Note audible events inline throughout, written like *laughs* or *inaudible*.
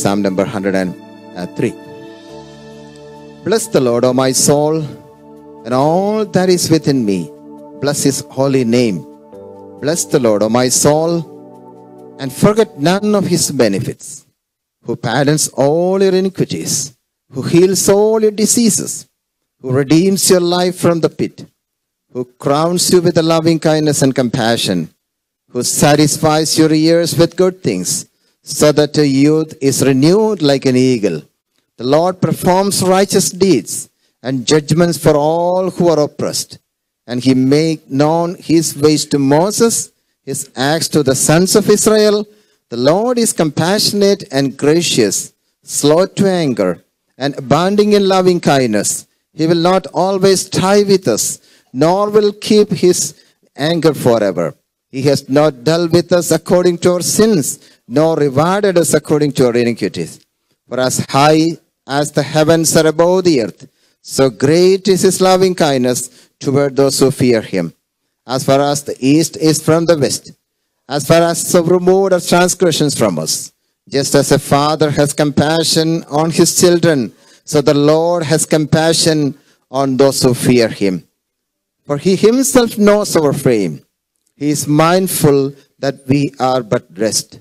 Psalm number 103. Bless the Lord, O my soul, and all that is within me. Bless his holy name. Bless the Lord, O my soul, and forget none of his benefits, who pardons all your iniquities, who heals all your diseases, who redeems your life from the pit, who crowns you with a loving kindness and compassion, who satisfies your ears with good things, so that your youth is renewed like an eagle. The Lord performs righteous deeds and judgments for all who are oppressed. And he made known his ways to Moses, his acts to the sons of Israel. The Lord is compassionate and gracious, slow to anger, and abounding in loving kindness. He will not always strive with us, nor will keep his anger forever. He has not dealt with us according to our sins, nor rewarded us according to our iniquities. For as high as the heavens are above the earth, so great is his loving kindness toward those who fear him. As far as the east is from the west, as far as so removed our transgressions from us, just as a father has compassion on his children, so the Lord has compassion on those who fear him. For he himself knows our frame. He is mindful that we are but dust.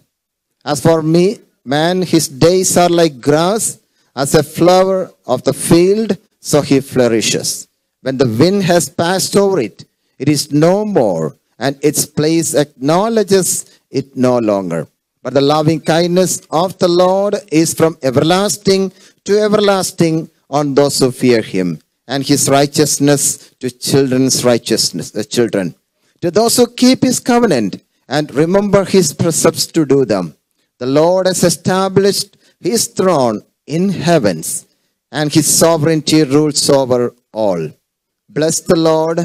As for me, man, his days are like grass, as a flower of the field, so he flourishes. When the wind has passed over it, it is no more, and its place acknowledges it no longer. But the loving kindness of the Lord is from everlasting to everlasting on those who fear him, and his righteousness to children's righteousness, the children. To those who keep his covenant and remember his precepts to do them. The Lord has established his throne in heavens, and his sovereignty rules over all. Bless the Lord,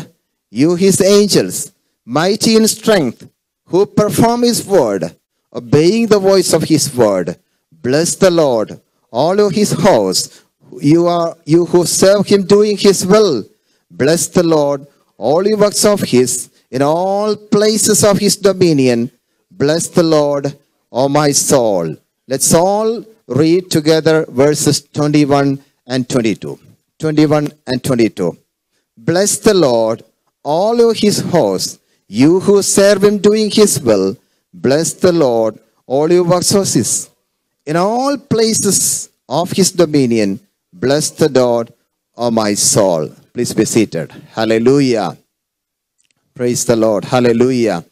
you his angels, mighty in strength, who perform his word, obeying the voice of his word. Bless the Lord, all of his hosts, you are you who serve him doing his will. Bless the Lord, all you works of his, in all places of his dominion. Bless the Lord, O my soul. Let's all read together verses 21 and 22. 21 and 22. Bless the Lord, all of his hosts, you who serve him doing his will. Bless the Lord, all your works of. In all places of his dominion, bless the Lord, O my soul. Please be seated. Hallelujah. Praise the Lord. Hallelujah.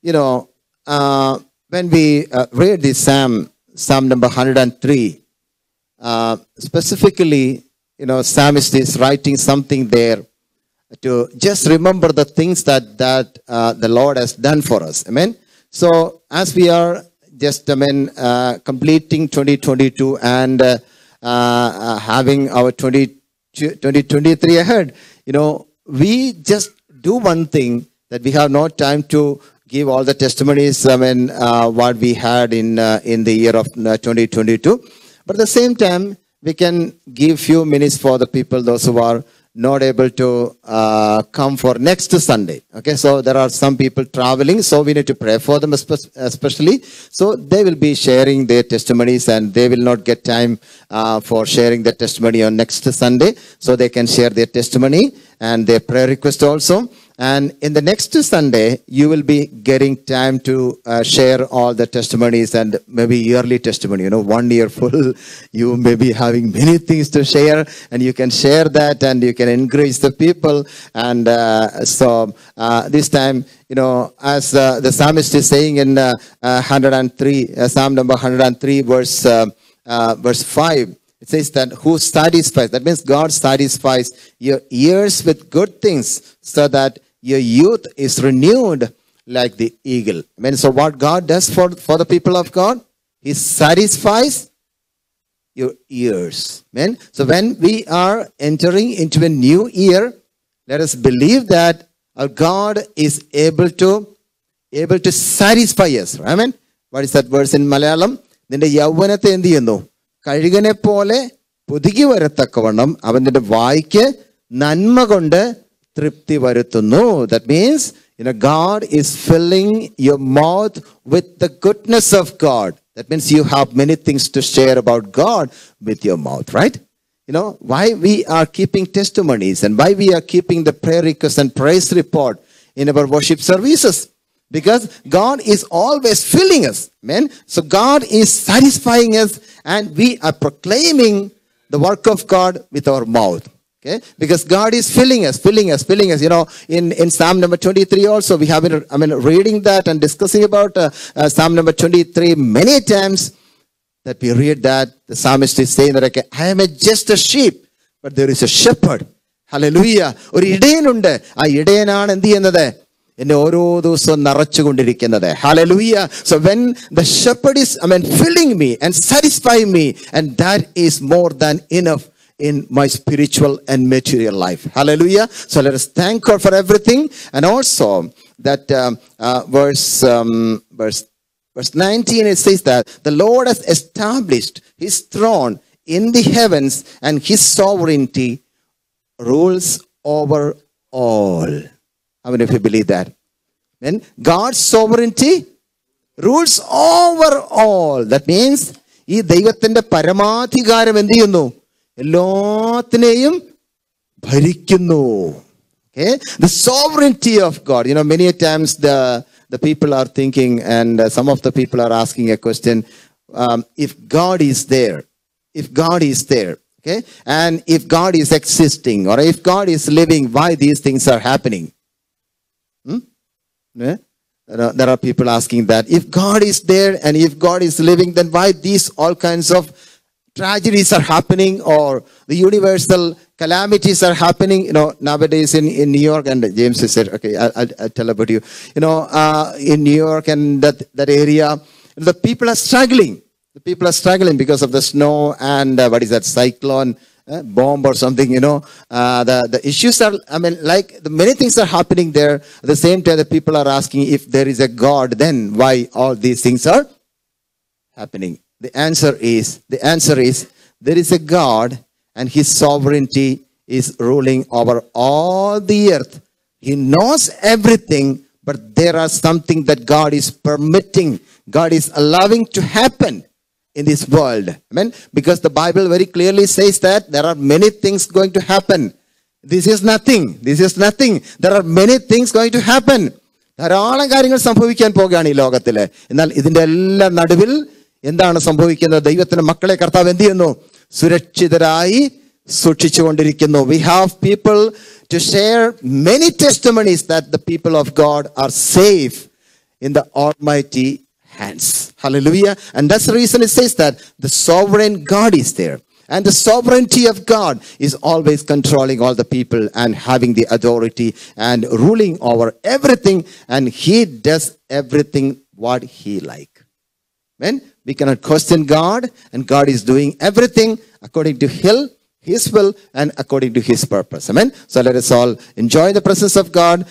You know, uh, when we uh, read this Psalm, Psalm number 103, uh, specifically, you know, psalmist is writing something there to just remember the things that that uh, the Lord has done for us. Amen. So as we are just, I mean, uh, completing 2022 and uh, uh, having our 20, 2023 ahead, you know, we just do one thing that we have no time to give all the testimonies. I mean, uh, what we had in uh, in the year of uh, 2022, but at the same time, we can give few minutes for the people those who are not able to uh, come for next Sunday. Okay, so there are some people traveling, so we need to pray for them especially. So they will be sharing their testimonies, and they will not get time uh, for sharing their testimony on next Sunday. So they can share their testimony and their prayer request also. And in the next Sunday, you will be getting time to uh, share all the testimonies and maybe yearly testimony. You know, one year full, *laughs* you may be having many things to share, and you can share that and you can encourage the people. And uh, so uh, this time, you know, as uh, the psalmist is saying in uh, uh, 103, uh, Psalm number 103, verse verse 5. It says that who satisfies, that means God satisfies your ears with good things so that your youth is renewed like the eagle. I mean, so what God does for, for the people of God, He satisfies your ears. Amen. So when we are entering into a new year, let us believe that our God is able to able to satisfy us. Amen. What is that verse in Malayalam? നിന്റെ യൗവനത്തെ എന്ത് ചെയ്യുന്നു കഴുകനെ പോലെ പുതുകി വരത്തക്കവണ്ണം അവൻ നിന്റെ വായിക്ക് നന്മ കൊണ്ട് തൃപ്തി വരുത്തുന്നു that means you know god is filling your mouth with the goodness of god That means you have many things to share about God with your mouth, right? You know, why we are keeping testimonies and why we are keeping the prayer request and praise report in our worship services. Because God is always filling us, man. So God is satisfying us and we are proclaiming the work of God with our mouth. Okay, because God is filling us, filling us, filling us. You know, in, in Psalm number 23 also, we have been, I mean, reading that and discussing about uh, uh, Psalm number 23 many times that we read that the psalmist is saying that, okay, I am a, just a sheep, but there is a shepherd. ഹലലൂയ ഒരു ഇടയനുണ്ട് ആ ഇടയനാണ് എന്ത് ചെയ്യുന്നത് എന്നെ ഓരോ ദിവസവും നിറച്ചുകൊണ്ടിരിക്കുന്നത് ഹലലൂയ so when the Shepherd is I mean filling me and satisfy me and that is more than enough in my spiritual and material life. Hallelujah. So let us thank God for everything. And also that um, uh, verse, um, verse, verse 19, it says that the Lord has established his throne in the heavens and his sovereignty rules over all. How many of you believe that? Then God's sovereignty rules over all. That means ഈ ദൈവത്തിന്റെ പരമാധികാരം എന്ത് ചെയ്യുന്നു എല്ലാത്തിനെയും ഭരിക്കുന്നു okay the sovereignty of god you know many times the the people are thinking and uh, some of the people are asking a question um, if god is there if god is there okay and if god is existing or if god is living why these things are happening Hmm? Yeah? There are, there are people asking that if God is there and if God is living, then why these all kinds of tragedies are happening or the universal calamities are happening? You know, nowadays in, in New York, and James said, okay, I'll, I'll, I'll tell about you. You know, uh, in New York and that, that area, the people are struggling. The people are struggling because of the snow and uh, what is that, cyclone uh, bomb or something, you know. Uh, the, the issues are, I mean, like the many things are happening there. At the same time, the people are asking if there is a God, then why all these things are happening? The answer is, the answer is, there is a God and his sovereignty is ruling over all the earth. He knows everything, but there are something that God is permitting, God is allowing to happen in this world. Amen. Because the Bible very clearly says that there are many things going to happen. This is nothing. This is nothing. There are many things going to happen. ധാരാളം കാര്യങ്ങൾ സംഭവിക്കാൻ പോകുകയാണ് ഈ ലോകത്തില് എന്നാൽ ഇതിന്റെ എല്ലാം നടുവിൽ എന്താണ് സംഭവിക്കുന്നത് ദൈവത്തിന്റെ മക്കളെ കർത്താവ് എന്ത് ചെയ്യുന്നു സുരക്ഷിതരായി സൂക്ഷിച്ചുകൊണ്ടിരിക്കുന്നു we have people to share many testimonies that the people of God are safe in the Almighty hands. Hallelujah. And that's the reason it says that the sovereign God is there. And the sovereignty of God is always controlling all the people and having the authority and ruling over everything. And He does everything what He like. Amen. We cannot question God, and God is doing everything according to His His will and according to His purpose. Amen. So let us all enjoy the presence of God.